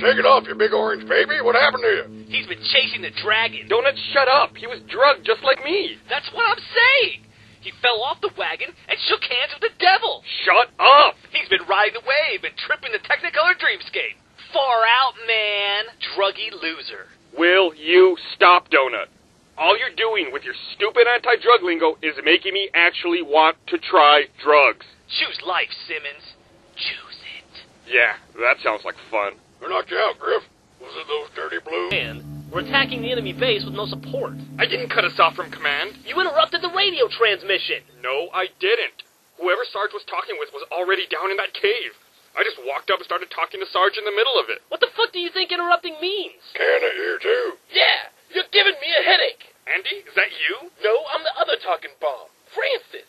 Shake it off, you big orange baby. What happened to you? He's been chasing the dragon. Donut, shut up. He was drugged just like me. That's what I'm saying. He fell off the wagon and shook hands with the devil. Shut up. He's been riding the wave and tripping the Technicolor Dreamscape. Far out, man. Druggy loser. Will you stop, Donut? All you're doing with your stupid anti-drug lingo is making me actually want to try drugs. Choose life, Simmons. Choose it. Yeah, that sounds like fun. Who knocked you out, Grif? Was it those dirty blues? And we're attacking the enemy base with no support. I didn't cut us off from command. You interrupted the radio transmission. No, I didn't. Whoever Sarge was talking with was already down in that cave. I just walked up and started talking to Sarge in the middle of it. What the fuck do you think interrupting means? Can I hear too. Yeah, you're giving me a headache. Andy, is that you? No, I'm the other talking bomb, Francis.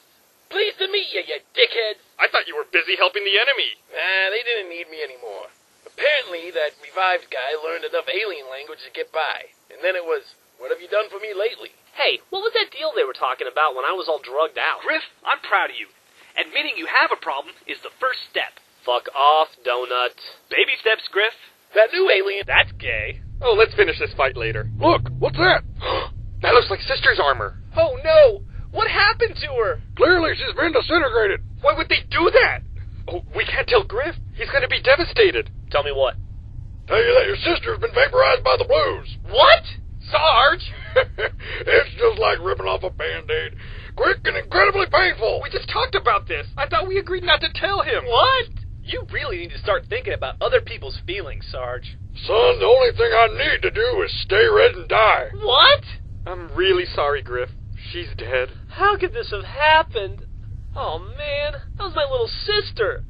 Pleased to meet you, you dickheads. I thought you were busy helping the enemy. Nah, they didn't need me anymore. Apparently, that revived guy learned enough alien language to get by. And then it was, what have you done for me lately? Hey, what was that deal they were talking about when I was all drugged out? Grif, I'm proud of you. Admitting you have a problem is the first step. Fuck off, Donut. Baby steps, Grif. That new alien. That's gay. Oh, let's finish this fight later. Look, what's that? that looks like Sister's armor. Oh no! What happened to her? Clearly she's been disintegrated. Why would they do that? Oh, we can't tell Grif. He's going to be devastated. Tell me what? Tell you that your sister's been vaporized by the blues. What? Sarge! it's just like ripping off a band-aid. Quick and incredibly painful. We just talked about this. I thought we agreed not to tell him. What? You really need to start thinking about other people's feelings, Sarge. Son, the only thing I need to do is stay red and die. What? I'm really sorry, Grif. She's dead. How could this have happened? Oh man, that was my little sister.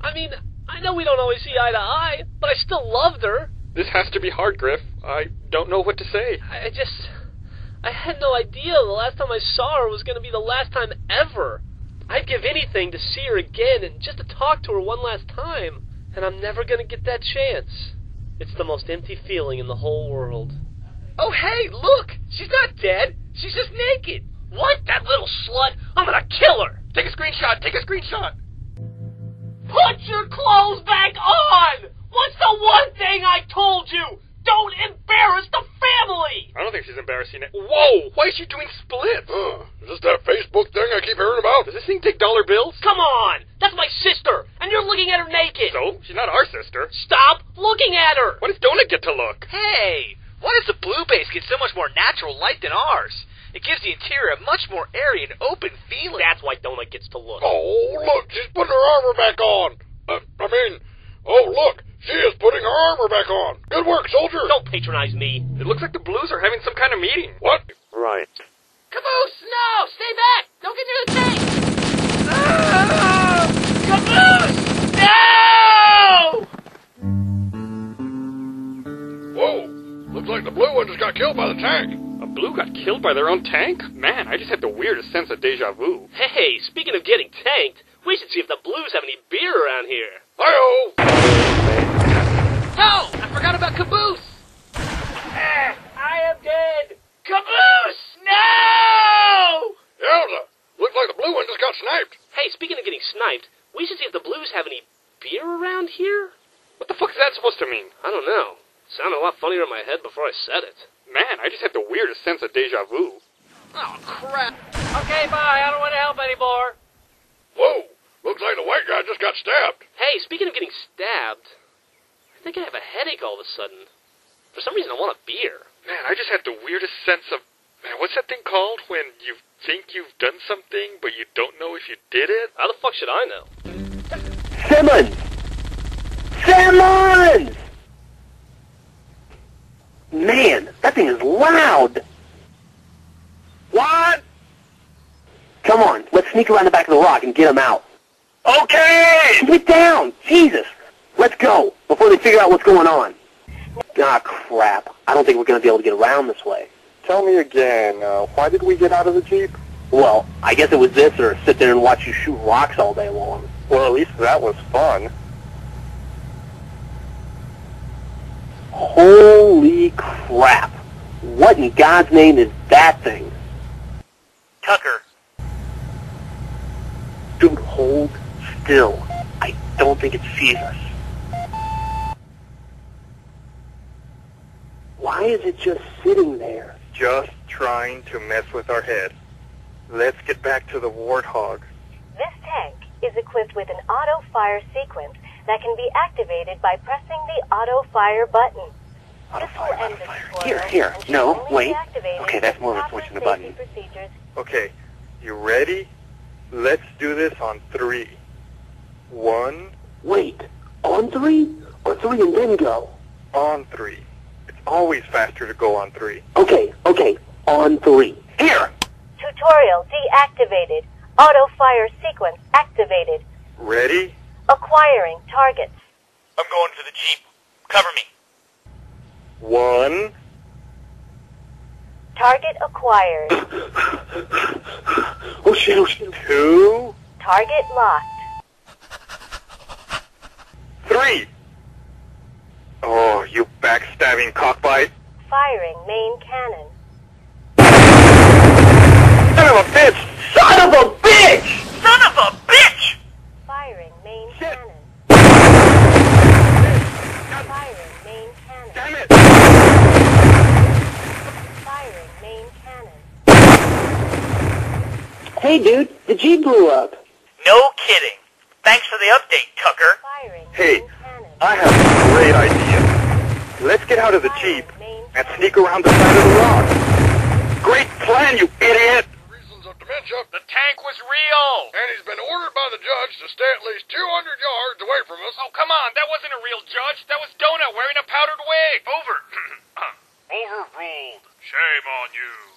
I mean, I know we don't always see eye to eye, but I still loved her. This has to be hard, Grif. I don't know what to say. I just. I had no idea the last time I saw her was going to be the last time ever. I'd give anything to see her again and just to talk to her one last time. And I'm never going to get that chance. It's the most empty feeling in the whole world. Oh, hey, look! She's not dead. She's just naked. What? That little slut? I'm going to kill her! Take a screenshot. Take a screenshot. Put your clothes back on! What's the one thing I told you? Don't embarrass the family! I don't think she's embarrassing it. Whoa! Why is she doing splits? Uh, is this that Facebook thing I keep hearing about? Does this thing take dollar bills? Come on! That's my sister! And you're looking at her naked! So? She's not our sister. Stop looking at her! Why does Donut get to look? Hey, why does the blue base get so much more natural light than ours? It gives the interior a much more airy and open feeling. That's why Donut gets to look. Oh, look, she's putting her armor back on. Uh, I mean, oh, look, she is putting her armor back on. Good work, soldier. Don't patronize me. It looks like the Blues are having some kind of meeting. What? Right. Caboose, no! Stay back! Don't get near the tank! Ah! Caboose! No! Whoa, looks like the blue one just got killed by the tank. A Blue got killed by their own tank? Man, I just had the weirdest sense of deja vu. Hey, speaking of getting tanked, we should see if the Blues have any beer around here. Hi-oh. Oh, I forgot about Caboose! Ah, I am dead! Caboose! No! Yowza, looks like the blue one just got sniped. Hey, speaking of getting sniped, we should see if the Blues have any beer around here? What the fuck is that supposed to mean? I don't know. sounded a lot funnier in my head before I said it. Man, I just had the weirdest sense of deja vu. Oh, crap. Okay, bye. I don't want to help anymore. Whoa, looks like the white guy just got stabbed. Hey, speaking of getting stabbed, I think I have a headache all of a sudden. For some reason, I want a beer. Man, I just had the weirdest sense of. Man, what's that thing called when you think you've done something but you don't know if you did it? How the fuck should I know? Simmons! Simmons! Man, that thing is loud. What? Come on, let's sneak around the back of the rock and get him out. Okay! Get down! Jesus! Let's go, before they figure out what's going on. Ah, crap. I don't think we're going to be able to get around this way. Tell me again, uh, why did we get out of the Jeep? Well, I guess it was this or sit there and watch you shoot rocks all day long. Well, at least that was fun. Holy crap. What in God's name is that thing? Tucker, Dude, hold still. I don't think it sees us. Why is it just sitting there? Just trying to mess with our head. Let's get back to the warthog. This tank is equipped with an auto fire sequence that can be activated by pressing the auto fire button. Auto This fire, end auto the fire. tutorial Here, here. No, wait. Okay, that's with more than proper pushing the button. procedures. Okay, you ready? Let's do this on three. One, Wait, on three? Or three and then go? on three. It's always faster to go on three. Okay, okay, on three. Here! Tutorial deactivated. Auto fire sequence activated. Ready? Acquiring targets. I'm going to the Jeep. Cover me. One, Target acquired. Oh shit, oh shit. two, Target locked. three. Oh, you backstabbing cockbite. Firing main cannon. Son of a bitch! Son of a bitch! Son of a bitch! Firing main Shit. cannon. Firing main cannon. Damn it! Firing main cannon. Hey dude, the Jeep blew up. No kidding. Thanks for the update, Tucker. Hey. I have a great idea. Let's get out of the Jeep and sneak around the side of the rock. Great plan, you idiot! Reasons of dementia, The tank was real! and he's been ordered by the judge to stay at least 200 yards away from us. Oh, come on, that wasn't a real judge. That was Donut wearing a powdered wig. Over. Overruled. Shame on you.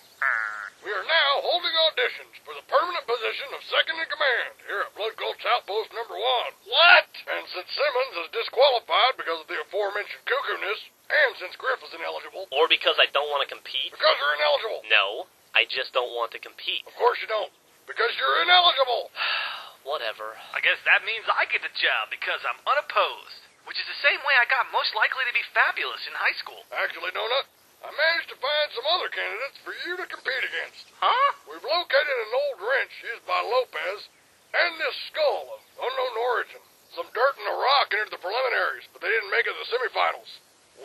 We are now holding auditions for the permanent position of second in command here at Blood Gulch Outpost Number One. What? And since Simmons is disqualified because of the aforementioned cuckoo-ness, and since Grif is ineligible, Or because I don't want to compete? because you're ineligible. No, I just don't want to compete. Of course you don't. Because you're ineligible. Whatever. I guess that means I get the job because I'm unopposed. Which is the same way I got most likely to be fabulous in high school. Actually, Donut, I managed to find some other candidates for you to compete against. Huh? We've located an old wrench used by Lopez and this skull of unknown origin. Some dirt and a rock entered the preliminaries, but they didn't make it to the semifinals.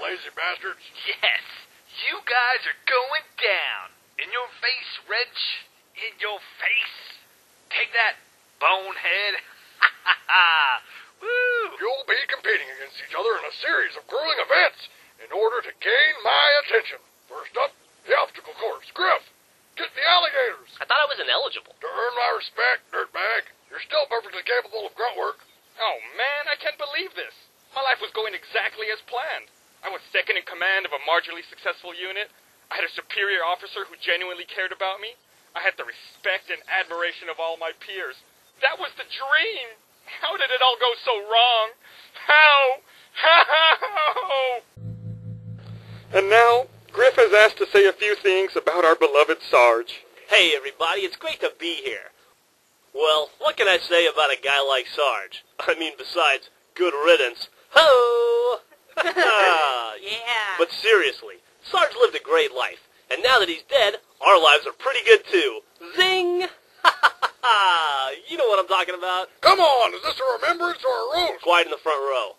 Lazy bastards. Yes. You guys are going down. In your face, wrench. In your face. Take that, bonehead. Ha ha ha. Woo. You'll be competing against each other in a series of grueling events in order to gain my attention. First up, the obstacle course. Grif, get the alligators. I thought I was ineligible. To earn my respect, dirtbag, you're still perfectly capable of grunt work. Oh, man, I can't believe this. My life was going exactly as planned. I was second in command of a marginally successful unit. I had a superior officer who genuinely cared about me. I had the respect and admiration of all my peers. That was the dream. How did it all go so wrong? How? How? And now, Grif has asked to say a few things about our beloved Sarge. Hey everybody, it's great to be here. Well, what can I say about a guy like Sarge? I mean, besides, good riddance. Ho! Yeah. but seriously, Sarge lived a great life, and now that he's dead, our lives are pretty good too. Zing! you know what I'm talking about? Come on, is this a remembrance or a roast? Quiet in the front row.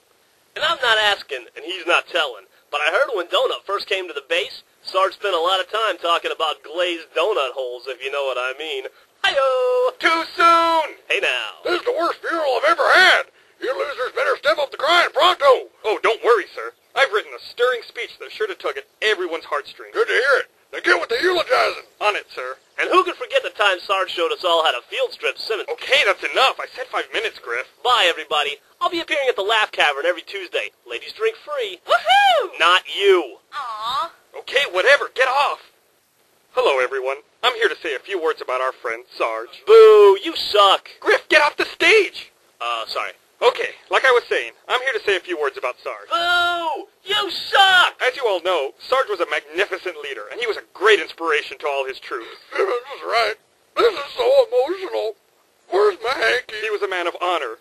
And I'm not asking, and he's not telling, but I heard when Donut first came to the base, Sarge spent a lot of time talking about glazed donut holes, if you know what I mean. Hi-yo! Too soon! Hey now. This is the worst funeral I've ever had. You losers better step up the crying pronto. Oh, don't worry, sir. I've written a stirring speech that's sure to tug at everyone's heartstrings. Good to hear it. Now get with the eulogizing. On it, sir. And who could forget the time Sarge showed us all how to field strip Simmons? Okay, that's enough. I said five minutes, Grif. Bye, everybody. I'll be appearing at the Laugh Cavern every Tuesday. Ladies drink free. Woohoo! Not you. Aw. Okay, whatever. Get off. Hello, everyone. I'm here to say a few words about our friend, Sarge. Boo, you suck. Grif, get off the stage! Uh, sorry. Okay, like I was saying, I'm here to say a few words about Sarge. Boo! You suck! As you all know, Sarge was a magnificent leader, and he was a great inspiration to all his troops. This is right. This is so emotional. Where's my hanky? He was a man of honor,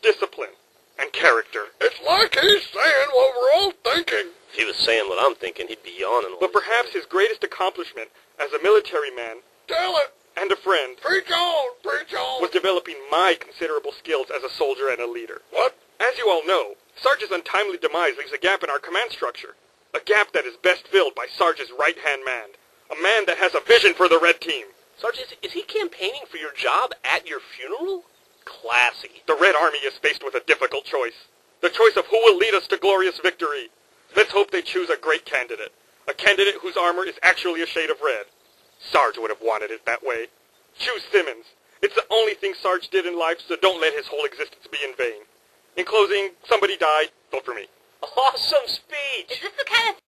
discipline, and character. It's like he's saying what we're all thinking. If he was saying what I'm thinking, he'd be yawning. But perhaps his greatest accomplishment as a military man Tell it. and a friend Preach on. Preach on. was developing my considerable skills as a soldier and a leader. What? As you all know, Sarge's untimely demise leaves a gap in our command structure. A gap that is best filled by Sarge's right-hand man. A man that has a vision for the red team. Sarge, is, is he campaigning for your job at your funeral? Classy. The Red Army is faced with a difficult choice. The choice of who will lead us to glorious victory. Let's hope they choose a great candidate. A candidate whose armor is actually a shade of red. Sarge would have wanted it that way. Choose Simmons. It's the only thing Sarge did in life, so don't let his whole existence be in vain. In closing, somebody died. Vote for me. Awesome speech. Is this the kind of